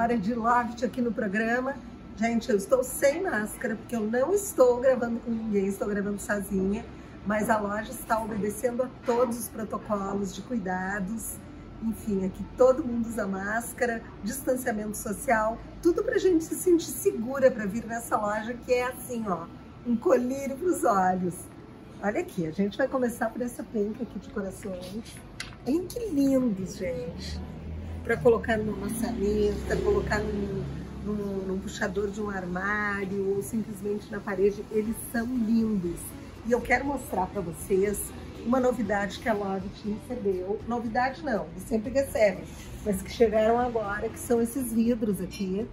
Hora de Loft aqui no programa. Gente, eu estou sem máscara, porque eu não estou gravando com ninguém, estou gravando sozinha. Mas a loja está obedecendo a todos os protocolos de cuidados. Enfim, aqui todo mundo usa máscara, distanciamento social, tudo pra gente se sentir segura para vir nessa loja que é assim, ó, um colírio pros olhos. Olha aqui, a gente vai começar por essa penca aqui de corações. Olha que lindos, gente para colocar numa maçaneta, colocar num, num, num, puxador de um armário ou simplesmente na parede. Eles são lindos. E eu quero mostrar para vocês uma novidade que a Lovit recebeu. Novidade não, eles sempre recebem, mas que chegaram agora, que são esses vidros aqui.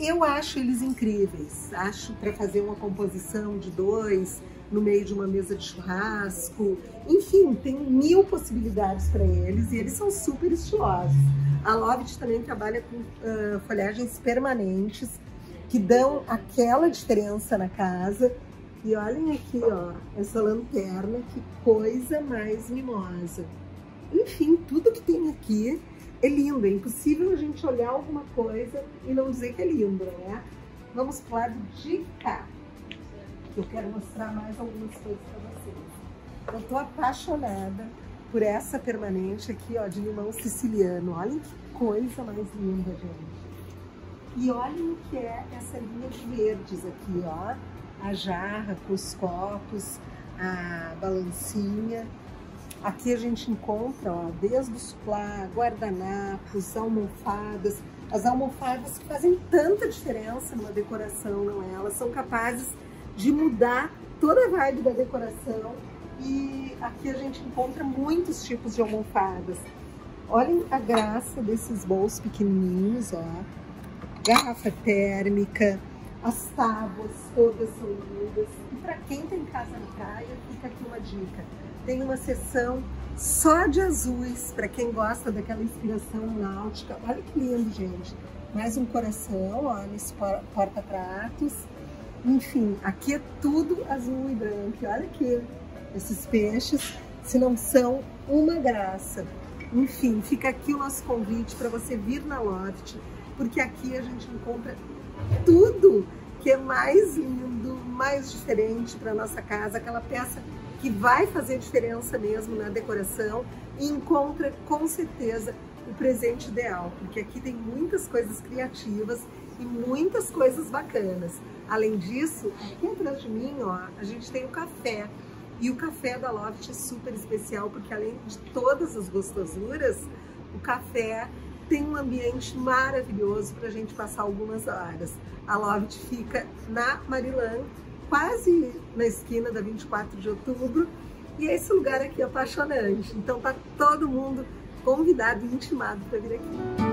Eu acho eles incríveis. Acho para fazer uma composição de dois, no meio de uma mesa de churrasco. Enfim, tem mil possibilidades para eles e eles são super estilosos. A Lovit também trabalha com uh, folhagens permanentes que dão aquela diferença na casa. E olhem aqui, ó, essa lanterna, que coisa mais mimosa. Enfim, tudo que tem aqui é lindo. É impossível a gente olhar alguma coisa e não dizer que é lindo, né? Vamos pro lado de cá eu quero mostrar mais algumas coisas para vocês. Eu tô apaixonada por essa permanente aqui, ó, de limão siciliano. Olhem que coisa mais linda, gente. E olhem o que é essa linha de verdes aqui, ó. A jarra com os copos, a balancinha. Aqui a gente encontra, ó, desde o suplá, guardanapos, almofadas. As almofadas que fazem tanta diferença numa decoração, não é? Elas são capazes de mudar toda a vibe da decoração e aqui a gente encontra muitos tipos de almofadas. Olhem a graça desses bolsos pequenininhos, ó. Garrafa térmica, as tábuas todas são lindas. E para quem tem casa na praia, fica aqui uma dica. Tem uma seção só de azuis, para quem gosta daquela inspiração náutica. Olha que lindo, gente. Mais um coração, olha esse porta-pratos. Enfim, aqui é tudo azul e branco. Olha aqui esses peixes, se não são uma graça. Enfim, fica aqui o nosso convite para você vir na Loft, porque aqui a gente encontra tudo que é mais lindo, mais diferente para nossa casa, aquela peça que vai fazer diferença mesmo na decoração e encontra com certeza o presente ideal, porque aqui tem muitas coisas criativas e muitas coisas bacanas. Além disso, aqui atrás de mim, ó, a gente tem o café. E o café da Loft é super especial, porque além de todas as gostosuras, o café tem um ambiente maravilhoso para a gente passar algumas horas. A Loft fica na Marilã, quase na esquina da 24 de outubro, e é esse lugar aqui apaixonante. Então tá todo mundo convidado e intimado para vir aqui.